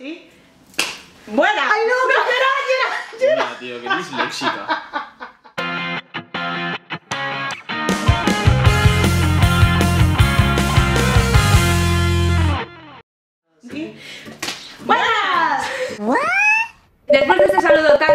¿Sí? ¡Buena! ¡Ay, no! ¡Que era, Mira, tío, que disléxica.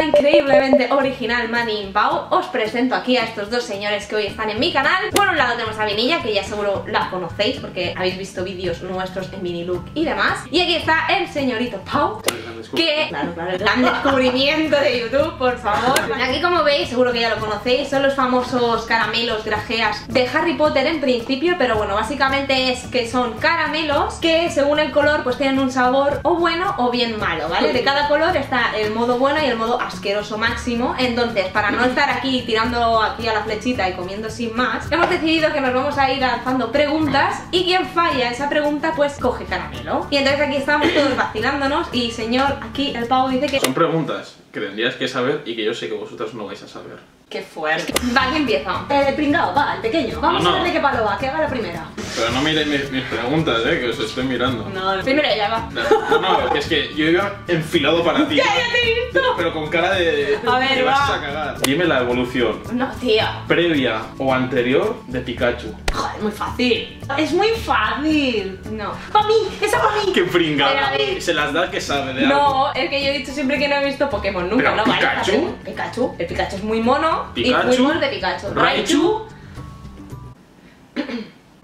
Increíblemente original, Manny Pau, os presento aquí a estos dos señores que hoy están en mi canal. Por un lado tenemos a Vinilla, que ya seguro la conocéis porque habéis visto vídeos nuestros en Minilook y demás. Y aquí está el señorito Pau, que, claro, claro, el gran descubrimiento de YouTube, por favor. Aquí como veis, seguro que ya lo conocéis, son los famosos caramelos grajeas de Harry Potter en principio, pero bueno, básicamente es que son caramelos que según el color pues tienen un sabor o bueno o bien malo, ¿vale? De cada color está el modo bueno y el modo asqueroso máximo, entonces para no estar aquí tirando aquí a la flechita y comiendo sin más, hemos decidido que nos vamos a ir lanzando preguntas y quien falla esa pregunta pues coge caramelo. Y entonces aquí estamos todos vacilándonos y señor, aquí el pavo dice que... Son preguntas que tendrías que saber y que yo sé que vosotros no vais a saber. ¡Qué fuerte! Va, que empieza. El pringao, va, el pequeño. Vamos No, a ver de qué palo va, que haga la primera. Pero no miréis mis, mis preguntas, eh, que os estoy mirando. No, Primero ella va. No, no, es que yo iba enfilado para ti. ¡Ya, ya te he visto! Pero con cara de. A ver, te vas va. a cagar. Dime la evolución No, tío. previa o anterior de Pikachu. Joder, muy fácil. Es muy fácil. No. ¡Para mí! ¡Esa para mí! ¡Qué pringada! Pero, Se las da que sabe de algo. No, es que yo he dicho siempre que no he visto Pokémon nunca, Pero ¿no? Pikachu. Pikachu. Pikachu. El Pikachu es muy mono Pikachu. y fuimos de Pikachu. Raichu.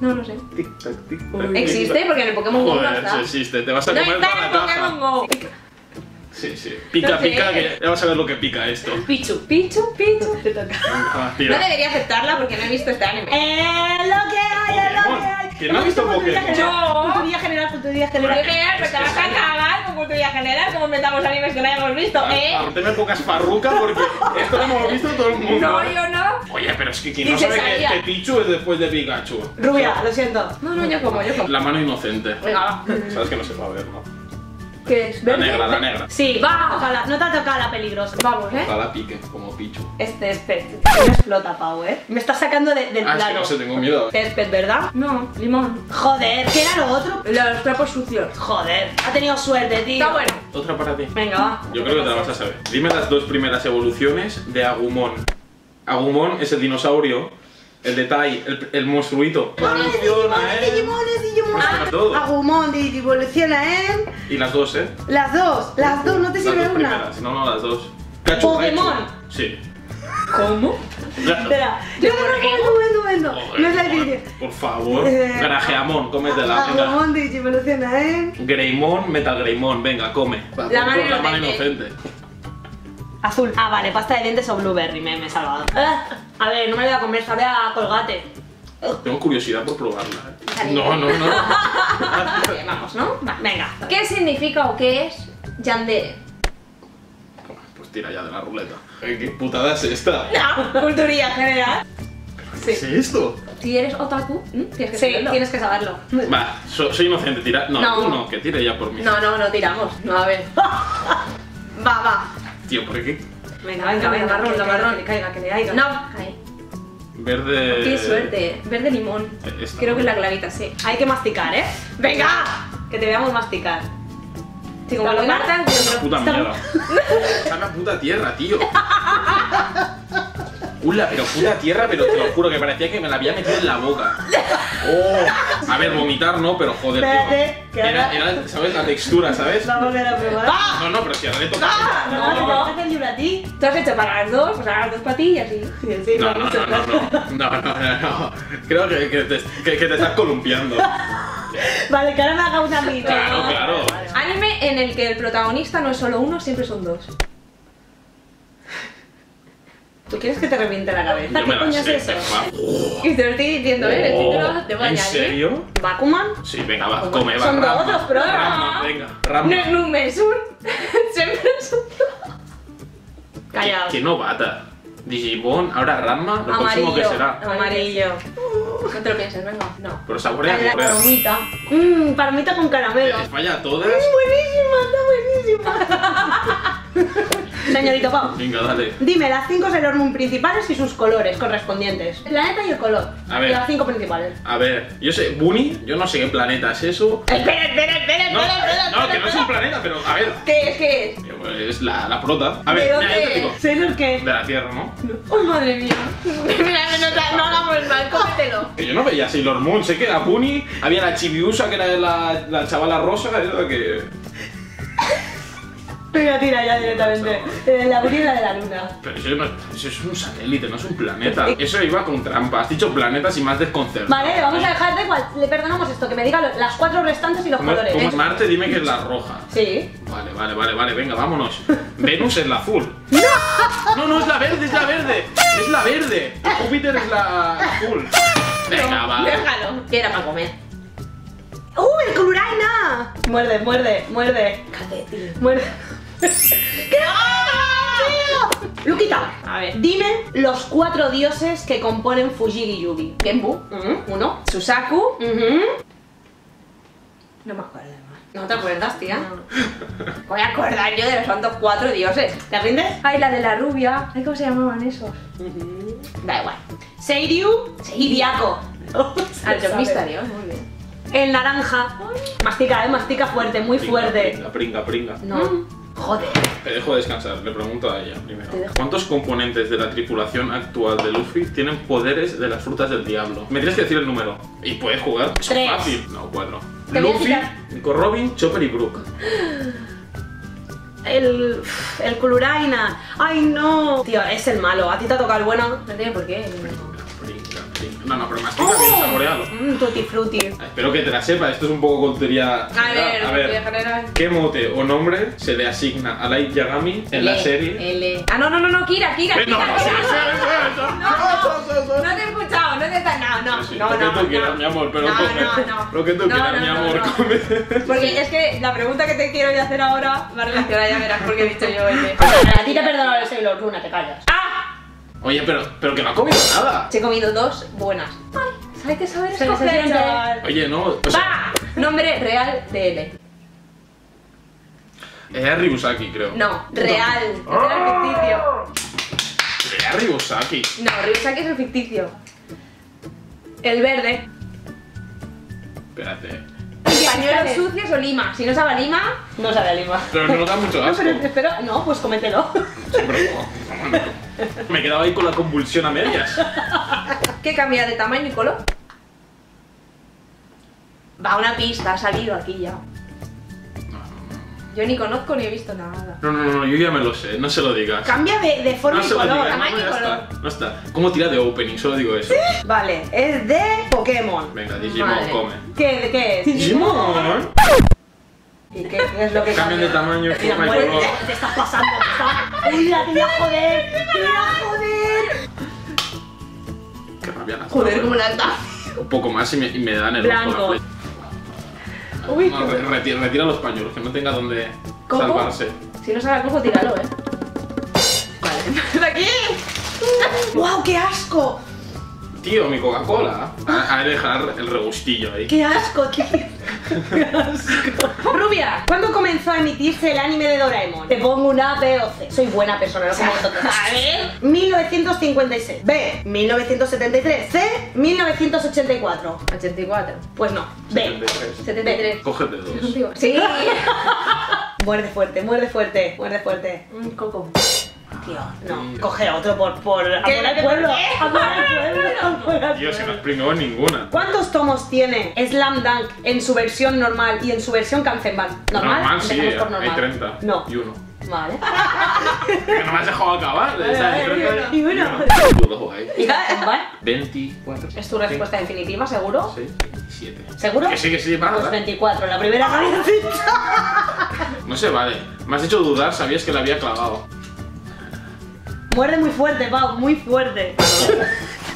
No, no sé. Tic, tac, tic, tac, ¿Existe? tic, tac. Porque en el Pokémon Go no está. existe. Te vas a No comer está toda en la el Pokémon. Go. Sí, sí. Pica, No sé. pica, que ya vas a ver lo que pica esto. Pichu. Pichu, Pichu. Te toca. Ah, No debería aceptarla porque no he visto este anime. ¡Eh, lo que hay, es lo! ¿Quién no ha visto Pokémon? general, Yo. Cultura general, cultura general. que pues te vas a cagar con cultura general como metamos animes que no hayamos visto, ¿eh? Ahora me pongas farruca porque esto lo hemos visto todo el mundo. No, yo no. Oye, pero es que quien no sabe que, que Pichu es después de Pikachu. Rubia, lo siento. No, no, yo como, yo como. La mano inocente. Venga, va. Sabes que no se va a ver, ¿no? ¿Qué es? La ¿Verde? negra, la negra. Sí, va. Ojalá. No te ha tocado la peligrosa. Vamos, ¿eh? Ojalá pique, como Pichu. Este es pet. No explota, Pau, ¿eh? Me está sacando de- del Ah, es que no sé, tengo miedo. Es pet, ¿verdad? No, limón. Joder, ¿qué era lo otro? Los trapos sucios. Joder, ha tenido suerte, tío. Está bueno. Otra para ti. Venga, va. Yo creo que te la vas a saber. Dime las dos primeras evoluciones de Agumon. Agumon es el dinosaurio, el de Tai, el, el monstruito. Evoluciona, ¿eh? Pues todo. Agumon Digi- evoluciona en. Y las dos, ¿eh? Las dos, las dos, no te Las sirve dos una. primeras. No, no, las dos. Pokémon. Sí. ¿Cómo? Espera, no, no, no, no, no, no, no, es la difícil. Por favor. Eh, Grajeamon, cómetela. Agumon Digi evoluciona en. Greymon, Metal Greymon, venga, come. La mano la mano inocente. inocente. Azul. Ah, vale, pasta de dientes o blueberry, me, me he salvado. Ah, a ver, no me lo voy a comer, sabe a colgate. Tengo curiosidad por probarla. ¿eh? No, no, no. Vale, vamos, ¿no? Va. Venga. ¿Qué significa o qué es Yandere? Pues tira ya de la ruleta. Ay, ¿Qué putada es esta? Culturía general. ¿Qué es esto? Si eres otaku, tienes que Sí, saberlo. tienes que saberlo. Va, so- soy inocente, tira. No, No. tú no, que tire ya por mí. No, no, no tiramos. No, a ver. Va, va. Tío, ¿por qué? Venga, venga, venga, marrón, que marrón. Que caiga, que le caiga. No. Ahí. Verde. Qué suerte. Verde limón. Esta. Creo que es la clavita, sí. Hay que masticar, ¿eh? ¡Venga! Que te veamos masticar. Si como lo ¿Está matan, puta Está- mierda. Está en la puta tierra, tío. Ula, pero puta tierra, pero te lo juro que parecía que me la había metido en la boca. Oh. A ver, vomitar no, pero joder, Espérate, tío. que Era, ahora- era, ¿sabes? La textura, ¿sabes? Vamos a volver a probar. No, no, pero si ahora le toca. No, no, no. ¿Hace el a ti? Tú has hecho para las dos, pues a las dos patillas y. Sí, sí, No, no, has hecho, no, no, no, no, no, no, no. Creo que, que, te, que, que te estás columpiando. Vale, que ahora me haga una mitad. Claro, claro. Anime en el que el protagonista no es solo uno, siempre son dos. ¿Tú quieres que te reviente la cabeza? Yo ¿Qué coño es eso? Y te lo estoy diciendo, ¿eh? El título te voy a ¿En añadir. serio? ¿Bakuman? Sí, venga, va, come, va. Son Ramma. dos, dos programas. Ramma, venga, No Ramma. es Numesur. Siempre son Callaos. Qué, qué novata. Digimon, ahora Ramma, lo próximo que será. Amarillo. No te lo pienses, venga. No. Pero saborea, La palomita. Mmm, palomita con caramelo. Les falla todas. Buenísima, está buenísima. Señorito Pau. Venga, dale. Dime las cinco Sailor Moon principales y sus colores correspondientes. El planeta y el color. A ver. Las cinco principales. A ver, yo sé, Bunny, yo no sé qué planeta es eso. Espera, espera, espera, No, espera, espera, no, que no es un planeta, pero a ver, ¿Qué es? ¿Qué es? es la, la prota. A ¿De ver, dónde mira, yo te es? digo. ¿Sailor qué? De la Tierra, ¿no? ¡Uy, madre mía! Mira, no, no hagamos mal, cómetelo. Que yo no veía Sailor Moon, sé que era Bunny, había la Chibiusa, que era la, la chavala rosa, que... Venga, tira ya directamente. Eh, la brida de la luna. Pero eso, no- eso es un satélite, no es un planeta. Eso iba con trampa. Has dicho planetas y más desconcertado. Vale, vamos a dejar de igual. Le perdonamos esto, que me diga las cuatro restantes y los Como, colores. como es Marte, dime que es la roja. Sí. Vale, vale, vale, vale, venga, vámonos. Venus es la azul. ¡No! No, no, es la verde, es la verde. Es la verde. Júpiter es la azul. Venga, va. Déjalo. Que era para comer. ¡Uh, el Coluraina! Muerde, muerde, muerde. Calcetín. Muerde. ¡Qué tío! Luquita, A ver. dime los cuatro dioses que componen Fujigi Yugi. Genbu. Ujú, Uno. Susaku. Ujú. No me acuerdo más. ¿No te acuerdas, tía? Voy a acordar yo de los santos cuatro dioses. ¿Te rindes? Ay, la de la rubia. Ay, ¿cómo se llamaban esos? Da igual. Seiryu y. Al Misterio, muy bien. El naranja. Mastica, eh, mastica fuerte, muy fuerte. Pringa, pringa, pringa. No. Joder. Te dejo descansar, le pregunto a ella primero. ¿Cuántos componentes de la tripulación actual de Luffy tienen poderes de las frutas del diablo? Me tienes que decir el número. ¿Y puedes jugar? Es Tres. fácil. No, cuatro. Luffy. Nico Robin, Chopper y Brook. El. El Coluraina. Ay, no. Tío, es el malo. A ti te ha tocado el bueno. No tiene por qué. Pringa. No, no, pero mastica bien, saborealo. Mmm, tutti frutti. Espero que te la sepa, esto es un poco tontería. A ver, a ver. ¿Qué mote o nombre se le asigna a Light Yagami en la L, serie? L. Ah, no, no, no, no, Kira, Kira. Eh, No, Kira, no, sí, Kira. sí, sí, sí. No, no, no te he escuchado, no te está. No, no, Sí, sí, no, lo que no. tú no. quieras, mi amor, pero no, come. no, no. Lo que tú No, quieras, no, mi no, amor, no. come. Porque es que la pregunta que te quiero yo hacer ahora va relacionada, ya verás porque he dicho yo L. A ti te he perdonado el Sailor Luna, te callas. ¡Ah! Oye, pero, pero que no ha comido nada. Se he comido dos buenas. Ay, hay que saber Se escoger, necesita- chaval. Oye, no, o sea, ¡Va! Nombre real de L. es Ryusaki, creo. No, real. No era el ficticio. Es Ryusaki. No, Ryusaki es el ficticio. El verde. Espérate. Pañuelos sucios o lima. Si no sabe a lima, No sabe a Lima. Pero no da mucho No, asco. pero espera, no, pues comételo. Siempre- Me he quedado ahí con la convulsión a medias. ¿qué cambia de tamaño y color? Va, una pista, ha salido aquí ya. Yo ni conozco ni he visto nada. No, no, no, yo ya me lo sé, no se lo digas. Cambia de, de forma No y se lo color. digas, no, tamaño y color. está. No está. ¿Cómo tira de opening? Solo digo eso. Vale, es de Pokémon. Venga, Digimon, Vale. come. ¿Qué, de qué es? Digimon. ¿Y qué, qué es lo que Cambian cambia? de tamaño, Mira, forma y color. te, estás pasando. Te estás... Mira, te voy a joder. Te voy a joder. Qué rabia las Joder, como la alta. Un poco más y me, y me dan el Blanco. la. Uy, No, qué re- retira, retira los pañuelos, que no tenga donde ¿Cómo? salvarse. Si no sabe cojo, tíralo, eh. Vale. ¡De aquí! ¡Wow, qué asco! Tío, mi Coca-Cola. Ha de dejar el regustillo ahí. ¡Qué asco, tío! ¡Qué asco! Rubia, ¿cuándo comenzó a emitirse el anime de Doraemon? Te pongo una B o C. Soy buena persona, no como vosotros. A ver. 1956. B. 1973. C. 1984. 84. Pues no. B. 73. 73. Cógete dos. Sí. Muerde fuerte, muerde fuerte, muerde fuerte. Un coco. Tío, no. Tío. Coge otro por. por. a por el ¿Qué? pueblo. ¿Por qué? A por el pueblo. a por el Tío, si no pueblo. ninguna. ¿Cuántos tomos tiene Slam Dunk en su versión normal y en su versión Kanzenban? ¿Normal? Normal, sí, por hay normal. 30. No. Y uno. Vale. Que no me has dejado acabar. o sea, Vale, hay vale, 30 y uno. ¿Y Kanzenban? 24. ¿Es tu respuesta definitiva, seguro? 6, 27. ¿Seguro? Que sí, que sí. Pues 24, la primera que había dicho. No sé, vale. Me has hecho dudar, sabías que la había clavado. Muerde muy fuerte, Pau, muy fuerte.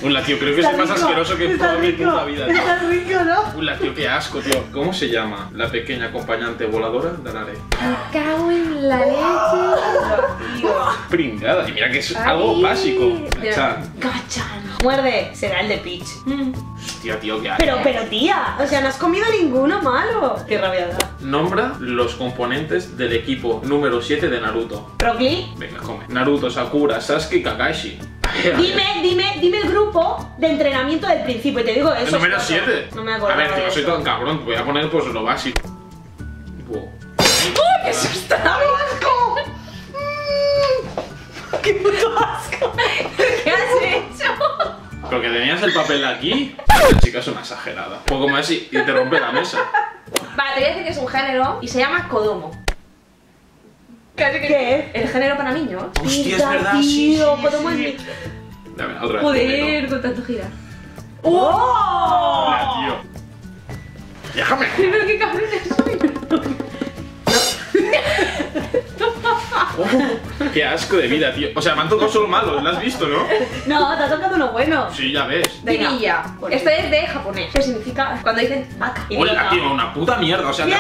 Un tío, creo que es Está más asqueroso que está toda mi puta vida. tío. Está rico, ¿no? Un tío, qué asco, tío. ¿Cómo se llama la pequeña acompañante voladora de Nare? Cago en la leche. Tío. Pringada. Y mira que es Ay. algo básico. Gachan. Muerde, será el de Peach. Mm. Hostia, tío, qué Pero, pero tía, o sea, no has comido ninguno malo. Qué rabia da. Nombra los componentes del equipo número 7 de Naruto. Rock Lee, Venga, come. Naruto, Sakura, Sasuke y Kakashi. dime, dime, dime el grupo de entrenamiento del principio. Y te digo El eso. número 7. No me A acuerdo. ver, tío, de soy tan cabrón. Voy a poner pues lo básico. Wow. ¡Qué susto! asco! Mm. ¡Qué puto asco! ¿Qué has hecho? Pero que tenías el papel aquí. Esta chica es una exagerada. Un poco más y, y te rompe la mesa. Vale, te voy a decir que es un género y se llama Kodomo. Casi que ¿Qué? El género para niños. Hostia, es verdad, sí, tío, sí, ¿cómo sí. es mi- Dame, otra vez. Joder, con tanto girar. ¡Oh! Hola, tío. Déjame. Pero qué cabrón soy. Oh, qué asco de vida, tío. O sea, me han tocado solo malos. ¿Lo has visto, no? No, te ha tocado uno bueno. Sí, ya ves. Venga. Divilla. Por Esto es de japonés. ¿Qué significa? Cuando dicen vaca. Hola, tío, una puta mierda. O sea, ¡Bien!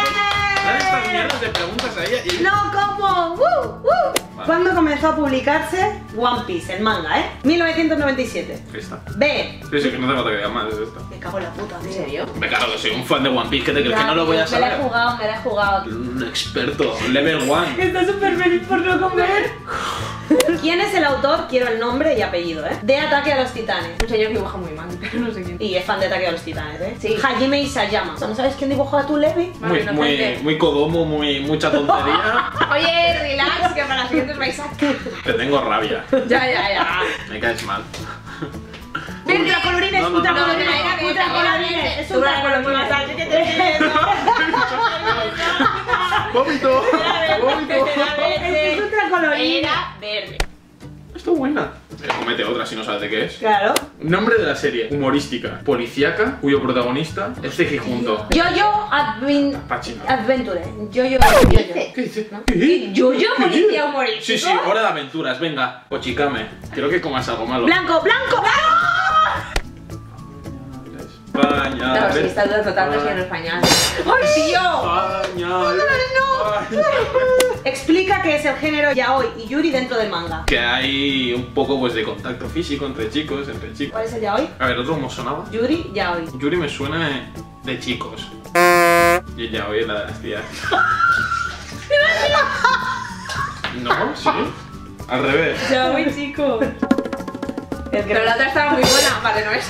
dan estas mierdas de preguntas a ella y. No como. ¡Woo! ¡Woo! Vale. ¿Cuándo comenzó a publicarse One Piece, el manga, eh? 1997. Esta. B. Sí, sí, que no te falta que más, es esta. Me cago en la puta, ¿En serio? Me claro que soy un fan de One Piece, ¿qué te crees? Que no lo voy a Me la he saber. jugado, me la he jugado. Un experto, level one. Está súper feliz por no comer. ¿Quién es el autor? Quiero el nombre y apellido, ¿eh? De Ataque a los Titanes. Un señor que dibuja muy mal, pero no sé quién. Y es fan de Ataque a los Titanes, ¿eh? Sí. Hajime Isayama. ¿No sabes quién dibujó a tu Levi? Muy, muy, muy codomo, muy, mucha tontería. Oye, relax, que para las siguientes vais a... Te tengo rabia. Ya, ya, ya. Me caes mal. No, no, ultra no, no, colorines, no, no, ultra no, no, colorines. no, Es no, ultra no, no, colorines. no, ¿Sabes qué te? ¡Vómito! ¡Vómito! Es ultra colorines. Era verde. Está buena. Eh, comete otra si no sabes de qué es. Claro. Nombre de la serie: humorística, policíaca, cuyo protagonista es Junto. Yo-Yo Advin... Pachino. Adventure. Yo-Yo. Yo-Yo. ¿Qué dice? ¿Qué? ¿Yo-yo policía humorístico? Sí, sí, hora de aventuras, venga. Ochicame. Quiero que comas algo malo. Blanco, blanco, blanco. España. No, sí, está todo tratando en español. ¡Ay, tío! España. Explica qué es el género yaoi y yuri dentro del manga. Que hay un poco pues de contacto físico entre chicos, entre chicos. ¿Cuál es el yaoi? A ver, ¿otro cómo sonaba? Yuri, yaoi. Yuri me suena de, chicos. Y ya hoy es la de las tías. No, sí. Al revés. Yaoi, chico. El Pero la otra estaba muy buena. Vale, no es.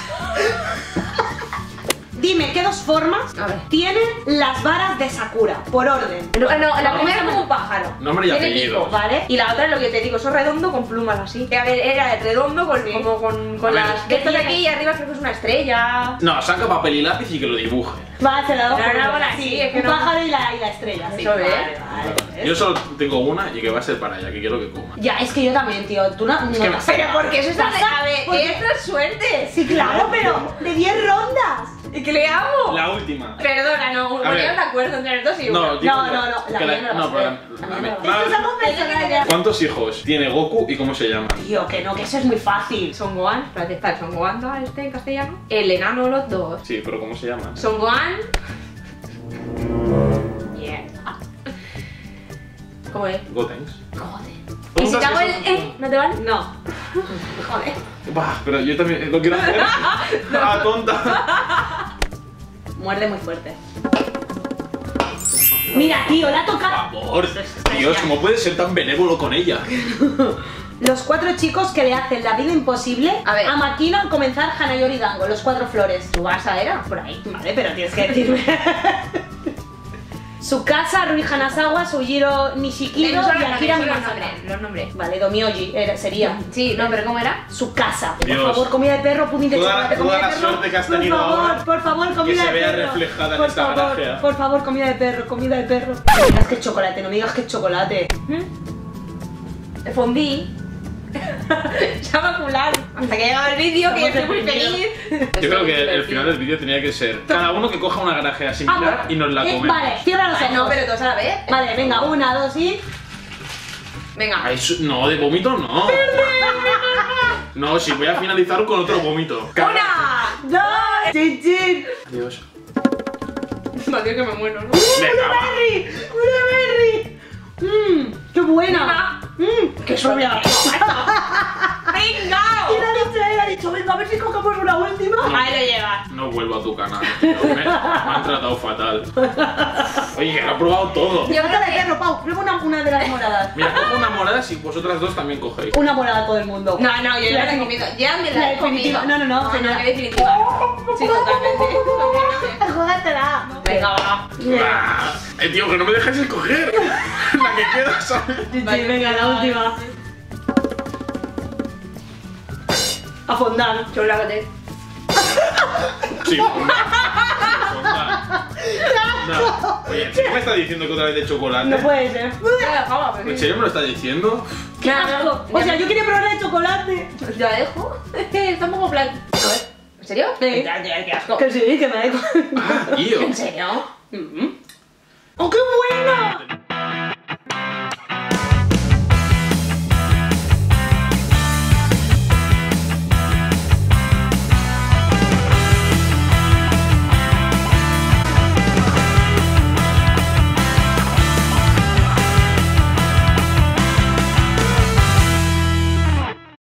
Dime, ¿qué dos formas A ver. tienen las varas de Sakura? Por orden. No, no, la primera es como un pájaro. Nombre y Tiene apellido. pico, ¿vale? Y la otra es lo que te digo, eso redondo con plumas así. A ver, era redondo con, como con, con A ver. las de estas de aquí y arriba creo que es una estrella. No, saca papel y lápiz y que lo dibuje. Va, se la doy No, por no, una. bueno, sí, es que un no- pájaro y la, y la estrella. sí. Eso Vale, es. vale. Yo solo tengo una y que va a ser para ella, que quiero que coma. Ya, es que yo también, tío. Tú no, no me- Pero porque eso está de ver, porque- es suerte. Sí, claro, pero de 10 rondas. ¿Y qué le hago? La última. Perdona, no, A ver. poníamos de acuerdo entre los dos y uno. No, digo No, yo no, no, la que mía no la no, vas a pero ver. la- La la- mía no la- la- Esto es algo personal ya. ¿Cuántos hijos tiene Goku y cómo se llaman? Tío, que no, que eso es muy fácil. Son Gohan, espérate, está el Son Gohan ¿no? este en castellano. El enano los dos. Sí, pero ¿cómo se llaman? Son Gohan. Yeah. ¿Cómo es? Gotenks. Joder. ¿Y si te hago el E? ¿No te vale? No. Joder. Bah, pero yo también lo quiero hacer. ¡Ah, tonta! Muerde muy fuerte. Mira, tío, la ha Por favor, Dios, ¿cómo puedes ser tan benévolo con ella? Los cuatro chicos que le hacen la vida imposible A ver. Makino al comenzar Hanayori Dango, los cuatro flores. Tu Barça era. Por ahí. Vale, pero tienes que decirme. Su casa, Rui Hanazawa, Sujiro Nishikiro y los Akira los nombres, los nombres. Vale, Domioji era, sería. Sí, no, pero ¿cómo era? Su casa. Por Dios. favor, comida de perro, pudín de Toda- chocolate, toda comida la de perro. suerte que has por favor, ahora, por favor, comida se de vea perro. reflejada en por esta favor. Por favor, comida de perro, comida de perro. No me digas que es chocolate, no me digas que es chocolate. El fondí. ya va a cular. Hasta que llegado el vídeo, que yo estoy muy feliz. Yo creo que el final del vídeo tenía que ser cada uno que coja una grajea similar Ah, y nos la eh, comemos. Vale, cierra los no, pero todos a la vez. Vale, venga, una, dos y. Venga. Ay, su- no, de vómito no. No, si voy a finalizar con otro vómito. ¡Una! ¡Dos! ¡Chin, chin! Dios. No, tío, que me muero, ¿no? Va. ¡Berry! ¡Una berry! ¡Mmm! ¡Qué buena! ¡Mmm! ¡Qué suave! ¡Venga! ¿Quién ha dicho? Venga, A ver si cogemos una última. Ahí lo llevas. No vuelvo a tu canal. tío, Me, me han tratado fatal. Oye, lo he probado todo. Creo de perro, Pau. Prueba una, una de las moradas. Mira, cojo una morada si vosotras dos también cogéis. Una morada a todo el mundo. No, no, yo ya la he comido. Ya me la, La he comido. definitiva. No, no, no, no, señora. que definitiva. Sí, totalmente. Júgatela. Venga, va. Eh, tío, que no me dejáis escoger. La que queda, ¿sabes? Venga, la última. A fondar. Chocolate. Sí. No. Oye, ¿en serio me está diciendo que otra vez de chocolate? No puede ser. Ya la dejaba, pero ¿En serio me lo está diciendo? ¡Qué asco! O sea, yo quería probar el chocolate. ¿Ya la dejo? Está un poco plan. A ver. ¿En serio? Sí. Qué asco. Que sí, que me da igual. Ah, tío. ¿En serio? ¡Oh, qué bueno!